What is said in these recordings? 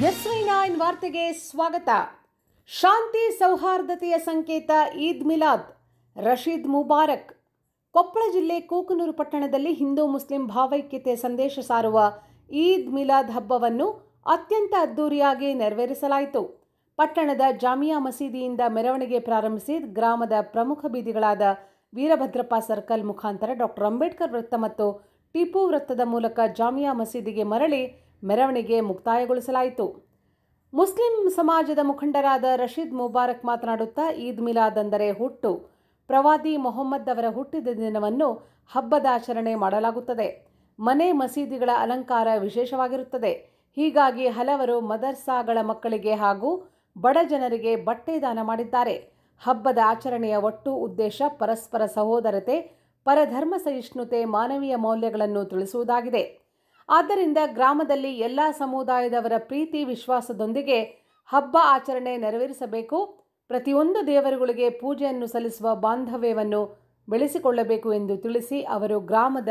ವಾರ್ತೆಗೆ ಸ್ವಾಗತ. ಶಾಂತಿ ಸೌಹಾರ್ದತೆಯ ಸಂಕೇತ ಈದ್ ಮಿಲಾದ್, ರಶೀದ್ ಮುಬಾರಕ್. ಕೊಪ್ಪಳ ಜಿಲ್ಲೆ ಕೂಕನೂರು ಪಟ್ಟಣದಲ್ಲಿ ಹಿಂದೂ ಮುಸ್ಲಿಂ ಭಾವೈಕ್ಯತೆ ಸಂದೇಶ ಸಾರುವ ಈದ್ ಮಿಲಾದ್ ಹಬ್ಬವನ್ನು ಅತ್ಯಂತ ಅದ್ದೂರಿಯಾಗಿ ನೆರವೇರಿಸಲಾಯಿತು. ಪಟ್ಟಣದ ಜಾಮಿಯಾ ಮಸೀದಿಯಿಂದ ಮೆರವಣಿಗೆ ಪ್ರಾರಂಭಿಸಿ ಗ್ರಾಮದ ಪ್ರಮುಖ ಬೀದಿಗಳಾದ ವೀರಭದ್ರಪ್ಪ ಸರ್ಕಲ್ ಮುಖಾಂತರ ಡಾಕ್ಟರ್ ಅಂಬೇಡ್ಕರ್ ವೃತ್ತ ಮತ್ತು ಟಿಪ್ಪು ವೃತ್ತದ ಮೂಲಕ ಜಾಮಿಯಾ ಮಸೀದಿಗೆ ಮರಳಿ ಮೆರವಣಿಗೆ ಮುಕ್ತಾಯಗೊಳಿಸಲಾಯಿತು. ಮುಸ್ಲಿಂ ಸಮಾಜದ ಮುಖಂಡರಾದ ರಶೀದ್ ಮುಬಾರಕ್ ಮಾತನಾಡುತ್ತಾ ಈದ್ ಮಿಲಾದ್ ಅಂದರೆ ಹುಟ್ಟು. ಪ್ರವಾದಿ ಮೊಹಮ್ಮದ್ ಅವರ ಹುಟ್ಟಿದ ದಿನವನ್ನು ಹಬ್ಬದ ಆಚರಣೆ ಮಾಡಲಾಗುತ್ತದೆ. ಮನೆ ಮಸೀದಿಗಳ ಅಲಂಕಾರ ವಿಶೇಷವಾಗಿರುತ್ತದೆ. ಹೀಗಾಗಿ ಹಲವರು ಮದರ್ಸಾಗಳ ಮಕ್ಕಳಿಗೆ ಹಾಗೂ ಬಡ ಜನರಿಗೆ ಬಟ್ಟೆ ದಾನ ಮಾಡಿದ್ದಾರೆ. ಹಬ್ಬದ ಆಚರಣೆಯ ಒಟ್ಟು ಉದ್ದೇಶ ಪರಸ್ಪರ ಸಹೋದರತೆ, ಪರಧರ್ಮ ಸಹಿಷ್ಣುತೆ, ಮಾನವೀಯ ಮೌಲ್ಯಗಳನ್ನು ತಿಳಿಸುವುದಾಗಿದೆ. ಆದ್ದರಿಂದ ಗ್ರಾಮದಲ್ಲಿ ಎಲ್ಲ ಸಮುದಾಯದವರ ಪ್ರೀತಿ, ವಿಶ್ವಾಸದೊಂದಿಗೆ ಹಬ್ಬ ಆಚರಣೆ ನೆರವೇರಿಸಬೇಕು. ಪ್ರತಿಯೊಂದು ದೇವರುಗಳಿಗೆ ಪೂಜೆಯನ್ನು ಸಲ್ಲಿಸುವ ಬಾಂಧವ್ಯವನ್ನು ಬೆಳೆಸಿಕೊಳ್ಳಬೇಕು ಎಂದು ತಿಳಿಸಿ ಅವರು ಗ್ರಾಮದ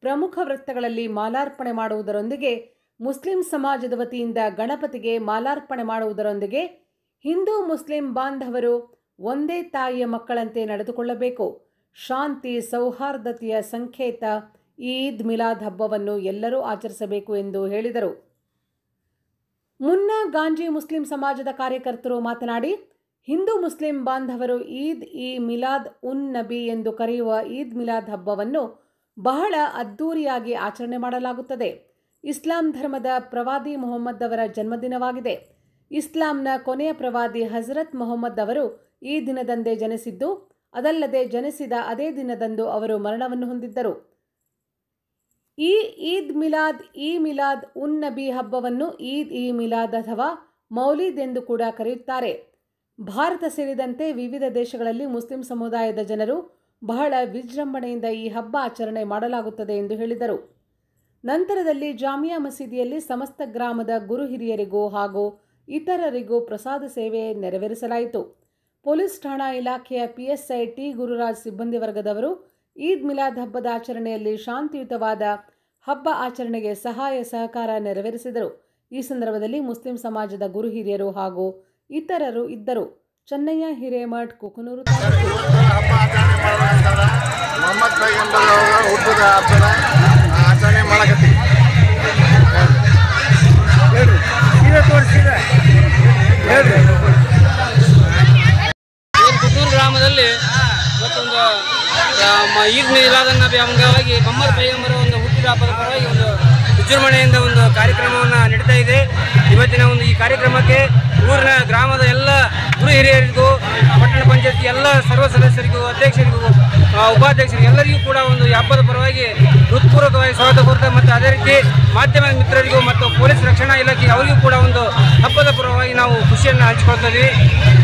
ಪ್ರಮುಖ ವೃತ್ತಗಳಲ್ಲಿ ಮಾಲಾರ್ಪಣೆ ಮಾಡುವುದರೊಂದಿಗೆ, ಮುಸ್ಲಿಂ ಸಮಾಜದ ವತಿಯಿಂದ ಗಣಪತಿಗೆ ಮಾಲಾರ್ಪಣೆ ಮಾಡುವುದರೊಂದಿಗೆ ಹಿಂದೂ ಮುಸ್ಲಿಂ ಬಾಂಧವರು ಒಂದೇ ತಾಯಿಯ ಮಕ್ಕಳಂತೆ ನಡೆದುಕೊಳ್ಳಬೇಕು. ಶಾಂತಿ, ಸೌಹಾರ್ದತೆಯ ಸಂಕೇತ ಈದ್ ಮಿಲಾದ್ ಹಬ್ಬವನ್ನು ಎಲ್ಲರೂ ಆಚರಿಸಬೇಕು ಎಂದು ಹೇಳಿದರು. ಮುನ್ನ ಗಾಂಜಿ ಮುಸ್ಲಿಂ ಸಮಾಜದ ಕಾರ್ಯಕರ್ತರು ಮಾತನಾಡಿ, ಹಿಂದೂ ಮುಸ್ಲಿಂ ಬಾಂಧವರು ಈದ್ ಇ ಮಿಲಾದ್ ಉನ್ ನಬಿ ಎಂದು ಕರೆಯುವ ಈದ್ ಮಿಲಾದ್ ಹಬ್ಬವನ್ನು ಬಹಳ ಅದ್ದೂರಿಯಾಗಿ ಆಚರಣೆ ಮಾಡಲಾಗುತ್ತದೆ. ಇಸ್ಲಾಂ ಧರ್ಮದ ಪ್ರವಾದಿ ಮೊಹಮ್ಮದ್ ಅವರ ಜನ್ಮದಿನವಾಗಿದೆ. ಇಸ್ಲಾಂನ ಕೊನೆಯ ಪ್ರವಾದಿ ಹಜರತ್ ಮೊಹಮ್ಮದ್ ಅವರು ಈ ದಿನದಂದೇ ಜನಿಸಿದ್ದು, ಅದಲ್ಲದೆ ಜನಿಸಿದ ಅದೇ ದಿನದಂದು ಅವರು ಮರಣವನ್ನು ಹೊಂದಿದ್ದರು. ಈ ಈದ್ ಮಿಲಾದ್, ಈ ಮಿಲಾದ್ ಉನ್ ನಬಿ ಹಬ್ಬವನ್ನು ಈದ್ ಇ ಮಿಲಾದ್ ಅಥವಾ ಮೌಲೀದ್ ಎಂದು ಕೂಡ ಕರೆಯುತ್ತಾರೆ. ಭಾರತ ಸೇರಿದಂತೆ ವಿವಿಧ ದೇಶಗಳಲ್ಲಿ ಮುಸ್ಲಿಂ ಸಮುದಾಯದ ಜನರು ಬಹಳ ವಿಜೃಂಭಣೆಯಿಂದ ಈ ಹಬ್ಬ ಆಚರಣೆ ಮಾಡಲಾಗುತ್ತದೆ ಎಂದು ಹೇಳಿದರು. ನಂತರದಲ್ಲಿ ಜಾಮಿಯಾ ಮಸೀದಿಯಲ್ಲಿ ಸಮಸ್ತ ಗ್ರಾಮದ ಗುರು ಹಿರಿಯರಿಗೂ ಹಾಗೂ ಇತರರಿಗೂ ಪ್ರಸಾದ ಸೇವೆ ನೆರವೇರಿಸಲಾಯಿತು. ಪೊಲೀಸ್ ಠಾಣಾ ಇಲಾಖೆಯ ಪಿಎಸ್ಐ ಟಿ ಗುರುರಾಜ್ ಸಿಬ್ಬಂದಿ ವರ್ಗದವರು ಈದ್ ಮಿಲಾದ್ ಹಬ್ಬದ ಆಚರಣೆಯಲ್ಲಿ ಶಾಂತಿಯುತವಾದ ಹಬ್ಬ ಆಚರಣೆಗೆ ಸಹಾಯ ಸಹಕಾರ ನೆರವೇರಿಸಿದರು. ಈ ಸಂದರ್ಭದಲ್ಲಿ ಮುಸ್ಲಿಂ ಸಮಾಜದ ಗುರು ಹಿರಿಯರು ಹಾಗೂ ಇತರರು ಇದ್ದರು. ಚೆನ್ನಯ್ಯ, ಹಿರೇಮಠ್, ಕುಕನೂರು ಗ್ರಾಮದಲ್ಲಿ ಇವತ್ತೊಂದು ಆ, ಮ- ಈದ್ ಮಿಲಾದನ್ ನಬಿ ಅಂಗವಾಗಿ ಮೊಹಮ್ಮದ್ ಪೈಗಂಬರ ಒಂದು ಹುಟ್ಟಿದ ಹಬ್ಬದ ಪರವಾಗಿ ಒಂದು ವಿಜೃಂಭಣೆಯಿಂದ ಒಂದು ಕಾರ್ಯಕ್ರಮವನ್ನು ನಡೀತಾ ಇದೆ. ಇವತ್ತಿನ ಒಂದು ಈ ಕಾರ್ಯಕ್ರಮಕ್ಕೆ ಊರಿನ ಗ್ರಾಮದ ಎಲ್ಲ ಗುರು ಹಿರಿಯರಿಗೂ ಪಟ್ಟಣ ಪಂಚಾಯತಿ ಎಲ್ಲ ಸರ್ವ ಸದಸ್ಯರಿಗೂ ಅಧ್ಯಕ್ಷರಿಗೂ ಉಪಾಧ್ಯಕ್ಷರಿಗೂ ಎಲ್ಲರಿಗೂ ಕೂಡ ಒಂದು ಹಬ್ಬದ ಪರವಾಗಿ ಹೃತ್ಪೂರ್ವಕವಾಗಿ ಸ್ವಾಗತ ಕೋರ್ತಾ ಮತ್ತು ಅದೇ ರೀತಿ ಮಾಧ್ಯಮ ಮಿತ್ರರಿಗೂ ಮತ್ತು ಪೊಲೀಸ್ ರಕ್ಷಣಾ ಇಲಾಖೆ ಅವರಿಗೂ ಕೂಡ ಒಂದು ಹಬ್ಬದ ಪರವಾಗಿ ನಾವು ಖುಷಿಯನ್ನು ಹಂಚಿಕೊಳ್ತಾ ಇದ್ದೀವಿ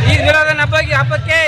ಈ ಹಬ್ಬಕ್ಕೆ ಹಬ್ಬಕ್ಕೆ